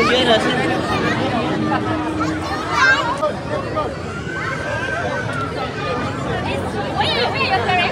我觉是。